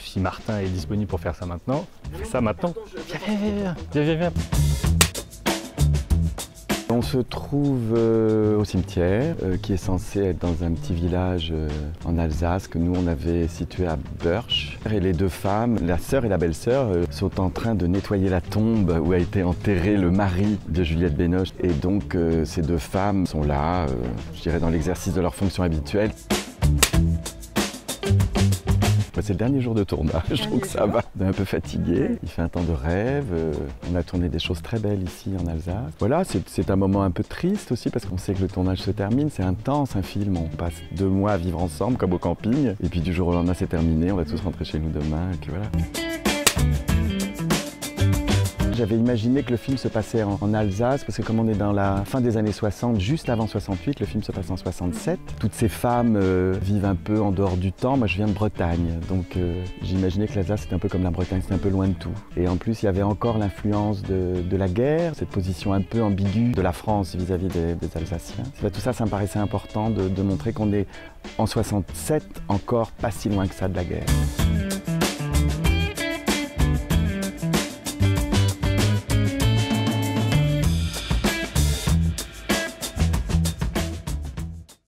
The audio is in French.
Si Martin est disponible pour faire ça maintenant, fais ça maintenant. Viens, viens, viens, viens, viens. On se trouve euh, au cimetière, euh, qui est censé être dans un petit village euh, en Alsace que nous on avait situé à Bursch. Et les deux femmes, la sœur et la belle-sœur, sont en train de nettoyer la tombe où a été enterré le mari de Juliette Binoche. Et donc ces deux femmes sont là, je dirais dans l'exercice de leur fonction habituelle. C'est le dernier jour de tournage, donc ça va. On est un peu fatigué, il fait un temps de rêve. euh, On a tourné des choses très belles ici en Alsace. Voilà, c'est c'est un moment un peu triste aussi parce qu'on sait que le tournage se termine. C'est intense un film, on passe deux mois à vivre ensemble comme au camping. Et puis du jour au lendemain c'est terminé, on va tous rentrer chez nous demain. Et puis voilà. J'avais imaginé que le film se passait en, Alsace, parce que comme on est dans la fin des années 60, juste avant 68, le film se passe en 67. Toutes ces femmes euh, vivent un peu en dehors du temps. Moi, je viens de Bretagne, donc euh, j'imaginais que l'Alsace c'était un peu comme la Bretagne, c'était un peu loin de tout. Et en plus, il y avait encore l'influence de, la guerre, cette position un peu ambiguë de la France vis-à-vis des, Alsaciens. Tout ça, ça me paraissait important de, de montrer qu'on est en 67 encore pas si loin que ça de la guerre.